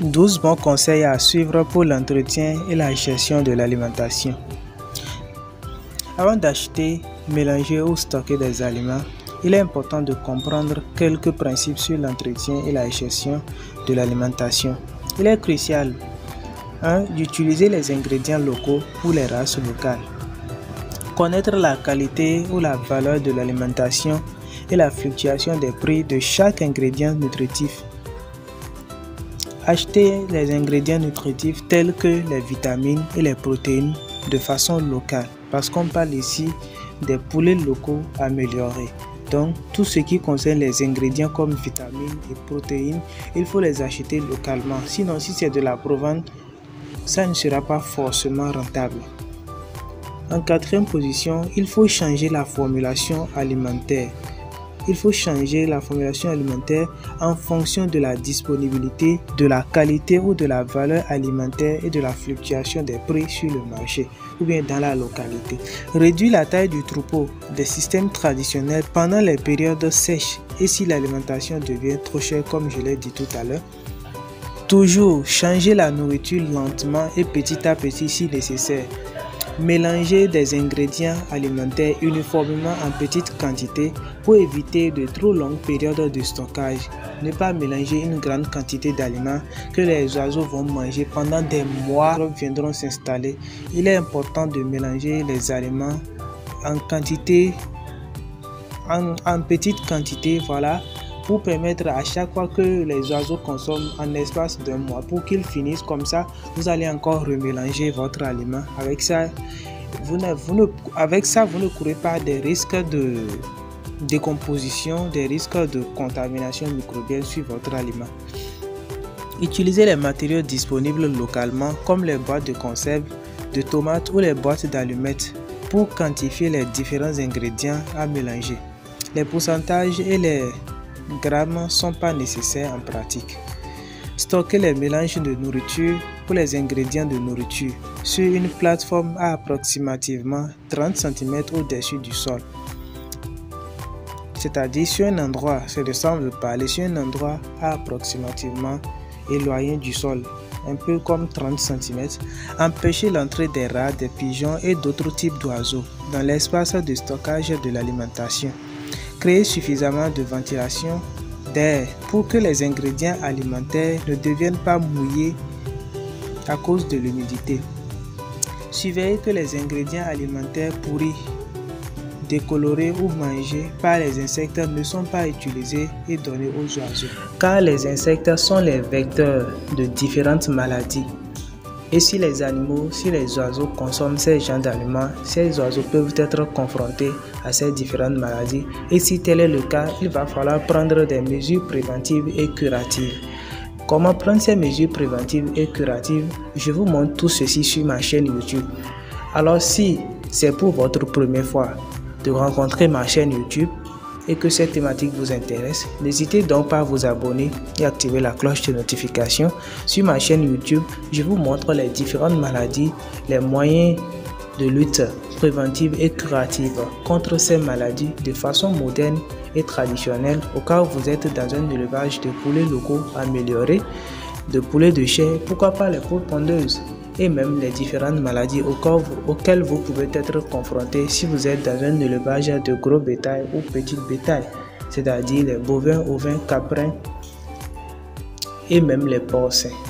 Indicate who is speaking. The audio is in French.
Speaker 1: 12 bons conseils à suivre pour l'entretien et la gestion de l'alimentation. Avant d'acheter, mélanger ou stocker des aliments, il est important de comprendre quelques principes sur l'entretien et la gestion de l'alimentation. Il est crucial 1. D'utiliser les ingrédients locaux ou les races locales. Connaître la qualité ou la valeur de l'alimentation et la fluctuation des prix de chaque ingrédient nutritif Acheter les ingrédients nutritifs tels que les vitamines et les protéines de façon locale parce qu'on parle ici des poulets locaux améliorés. Donc, tout ce qui concerne les ingrédients comme vitamines et protéines, il faut les acheter localement. Sinon, si c'est de la provenance, ça ne sera pas forcément rentable. En quatrième position, il faut changer la formulation alimentaire il faut changer la formulation alimentaire en fonction de la disponibilité, de la qualité ou de la valeur alimentaire et de la fluctuation des prix sur le marché ou bien dans la localité. Réduire la taille du troupeau des systèmes traditionnels pendant les périodes sèches et si l'alimentation devient trop chère comme je l'ai dit tout à l'heure. Toujours changer la nourriture lentement et petit à petit si nécessaire Mélanger des ingrédients alimentaires uniformément en petites quantités pour éviter de trop longues périodes de stockage. Ne pas mélanger une grande quantité d'aliments que les oiseaux vont manger pendant des mois viendront s'installer. Il est important de mélanger les aliments en quantité en, en petite quantité voilà pour permettre à chaque fois que les oiseaux consomment en espace d'un mois pour qu'ils finissent comme ça vous allez encore remélanger votre aliment. Avec ça vous ne, vous ne, avec ça vous ne courez pas des risques de décomposition des risques de contamination microbienne sur votre aliment. Utilisez les matériaux disponibles localement comme les boîtes de conserve de tomates ou les boîtes d'allumettes pour quantifier les différents ingrédients à mélanger. Les pourcentages et les grammes sont pas nécessaires en pratique. Stocker les mélanges de nourriture pour les ingrédients de nourriture sur une plateforme à approximativement 30 cm au-dessus du sol. C'est-à-dire sur un endroit, c'est le sens de parler, sur un endroit à approximativement éloigné du sol, un peu comme 30 cm, empêcher l'entrée des rats, des pigeons et d'autres types d'oiseaux dans l'espace de stockage de l'alimentation. Créer suffisamment de ventilation d'air pour que les ingrédients alimentaires ne deviennent pas mouillés à cause de l'humidité. Surveillez que les ingrédients alimentaires pourris, décolorés ou mangés par les insectes ne sont pas utilisés et donnés aux oiseaux. Car les insectes sont les vecteurs de différentes maladies et si les animaux, si les oiseaux consomment ces genres d'aliments, ces oiseaux peuvent être confrontés à ces différentes maladies. Et si tel est le cas, il va falloir prendre des mesures préventives et curatives. Comment prendre ces mesures préventives et curatives? Je vous montre tout ceci sur ma chaîne YouTube. Alors si c'est pour votre première fois de rencontrer ma chaîne YouTube, et que cette thématique vous intéresse, n'hésitez donc pas à vous abonner et activer la cloche de notification. Sur ma chaîne YouTube, je vous montre les différentes maladies, les moyens de lutte préventive et curative contre ces maladies de façon moderne et traditionnelle au cas où vous êtes dans un élevage de poulets locaux améliorés, de poulets de chair, pourquoi pas les poules pondeuses? Et même les différentes maladies auxquelles vous pouvez être confronté si vous êtes dans un élevage de gros bétail ou petit bétail, c'est-à-dire les bovins, ovins, caprins et même les porcins.